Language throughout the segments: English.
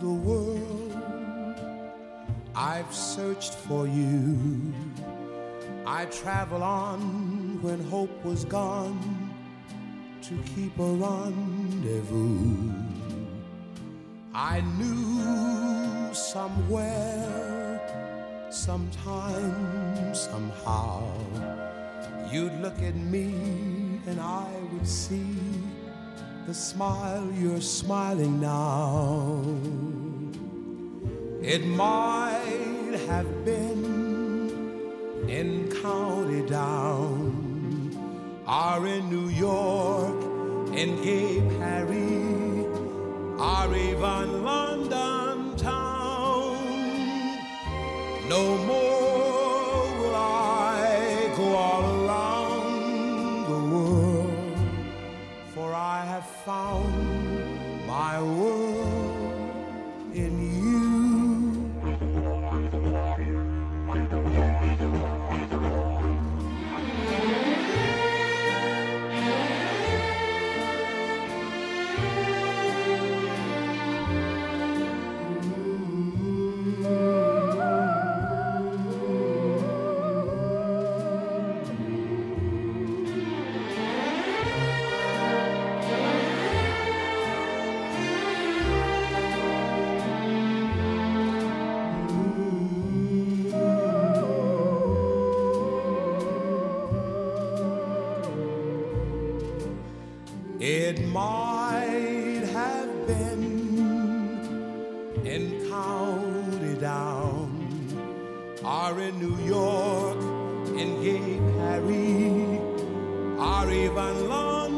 The world, I've searched for you. I travel on when hope was gone to keep a rendezvous. I knew somewhere, sometime, somehow, you'd look at me and I would see the smile you're smiling now. It might have been in County Down or in New York, in gay Paris, or even London town. No more It might have been in County Down. Or in New York, in gay Paris, or even London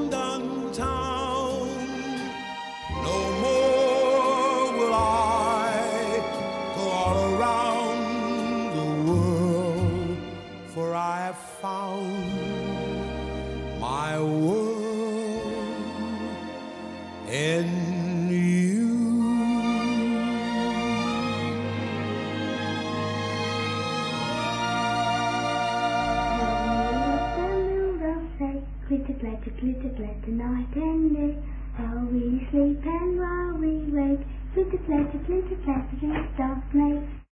Glitter, glitter, glitter, glitter, night and day. While we sleep and while we wake, glitter, glitter, glitter, glitter, in the dark night.